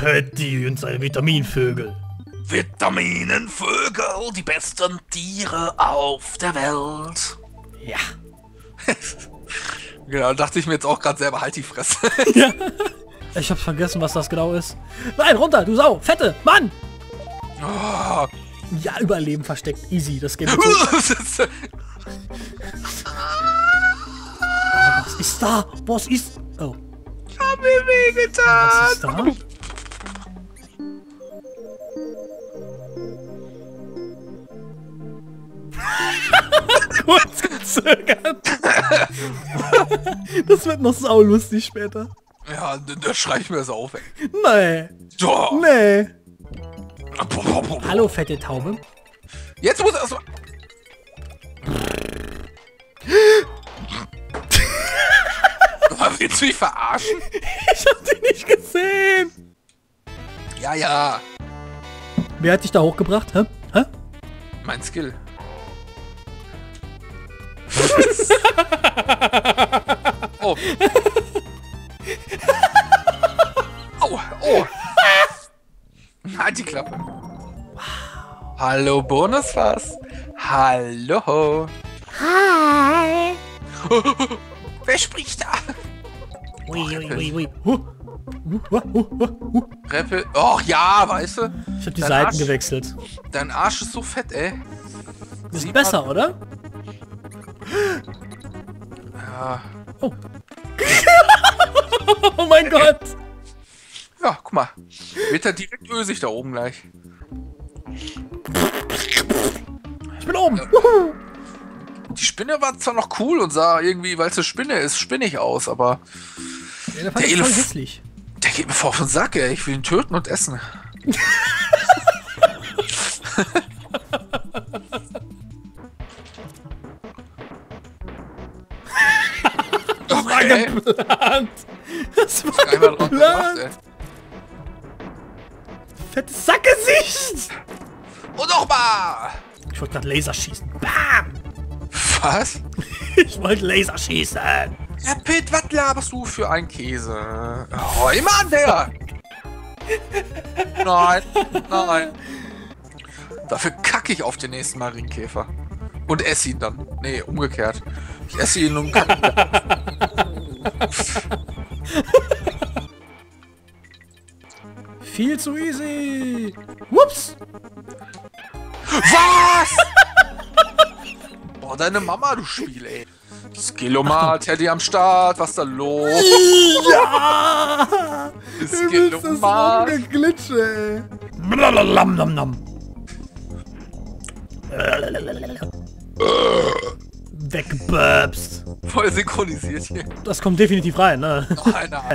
Hetty und seine Vitaminvögel. Vitaminenvögel, die besten Tiere auf der Welt. Ja. Genau, dachte ich mir jetzt auch gerade selber, halt die Fresse. Ich hab's vergessen, was das genau ist. Nein, runter, du Sau! Fette! Mann! Oh. Ja, Überleben versteckt. Easy, das geht. Was ist da? Was ist... Oh. Hab mir wehgetan. Was ist da? Kurz gezögert. das wird noch saulustig später. Ja, da, schrei ich mir das auf, ey. Nee. So. Nee. Hallo, fette Taube. Jetzt muss er erstmal. Willst du mich verarschen? Ich hab die nicht gesehen. Ja, ja. Wer hat dich da hochgebracht? Hä? Hä? Mein Skill. oh. Oh, oh. Halt die Klappe. Hallo, Bonusfass. Hallo. Hi. Wer spricht da? Ui, ui, ui, ui. Huh. Uh, uh, uh, uh, uh. Reppe. Och ja, weißt du? Ich hab die Dein Seiten Arsch. gewechselt. Dein Arsch ist so fett, ey. Das ist Sieh besser, oder? Ja. Oh. oh mein Gott. ja, guck mal. Wird er direkt ösig da oben gleich. Ich bin oben. Die Spinne war zwar noch cool und sah irgendwie, weil es eine Spinne ist, spinnig aus, aber Der Elefant Der ist voll hässlich. der geht mir vor auf den Sack, ey. Ich will ihn töten und essen. Das war Okay. geplant. Das war gemacht, geplant. ey. Fettes Sackgesicht. Und nochmal! Ich wollte gerade Laser schießen. Bam. Was? Ich wollte Laser schießen. Ja, Pitt, was laberst du für ein Käse? Oh, immer an der! Nein, nein. Dafür kacke ich auf den nächsten Marienkäfer. Und esse ihn dann. Nee, umgekehrt. Ich esse ihn und kacke. Viel zu easy. Whoops. Was? Boah, deine Mama, du Spiel, ey. Skillomat, Teddy am Start, was da los? Ja. Skillomat. Rumgeglitsche, ey. Blablablam, nam, nam. Weggeböbst. Voll synchronisiert hier. Das kommt definitiv rein, ne? Noch einer.